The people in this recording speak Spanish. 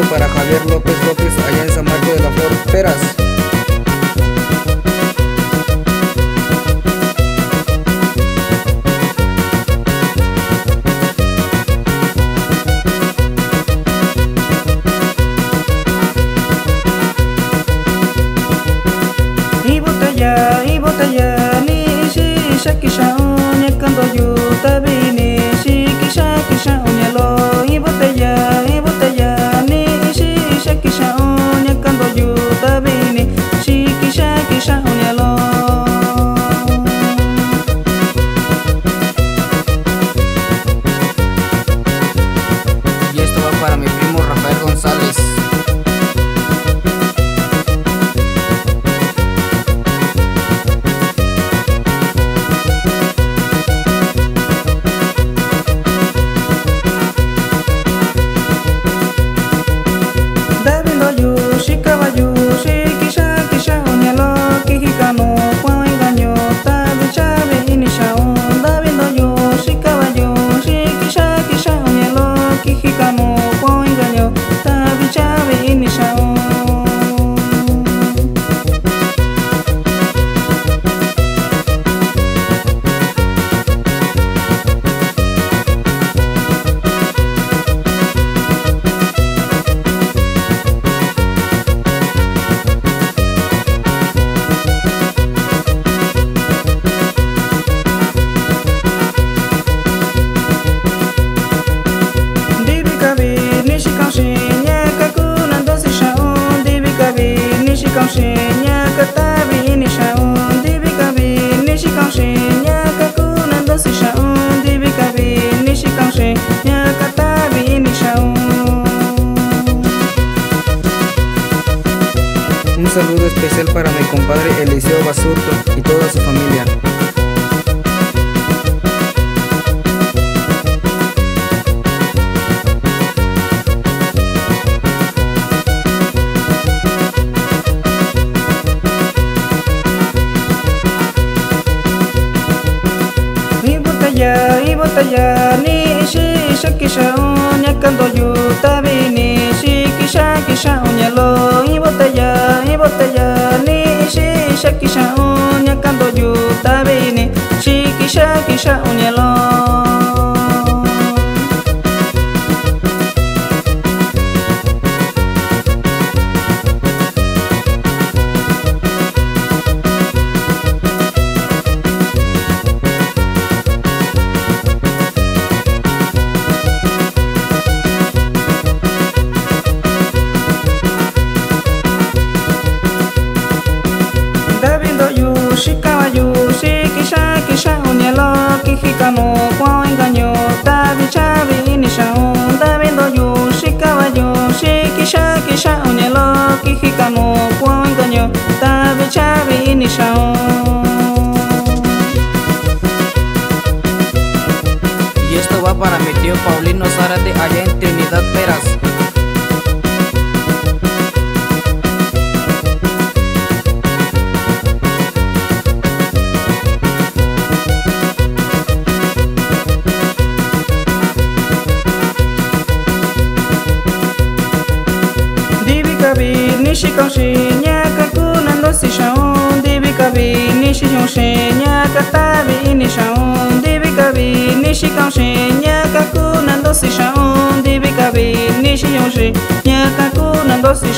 para Javier López López allá en San Marco de la Flor Peras. show. Saludo especial para mi compadre Eliseo Basurto y toda su familia. Y botella ni shi shaki shao nyakando yu tabi ni shi kisha kisha unyalo y botella y botella ni shi shaki shao nyakando yu tabi ni shi kisha kisha unyalo cano qua engaño ta vi cha vi ni sha un ta viendo yo shi caballo shi kisha kisha unelo ki cano qua engaño ta vi cha vi ni sha Y esto va para mi tío Paulino Zárate allá en Trinidad Peras. nishika ushinyaka kunando sishaundi bikabi nishika ushinyaka tabi inishaundi bikabi nishika ushinyaka kunando sishaundi bikabi nishika ushinyaka kunando si